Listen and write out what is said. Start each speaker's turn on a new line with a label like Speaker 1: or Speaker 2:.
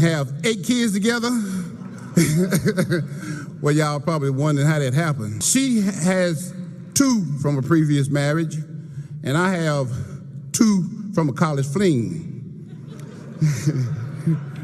Speaker 1: have eight kids together. well, y'all probably wondering how that happened. She has two from a previous marriage, and I have two from a college fling.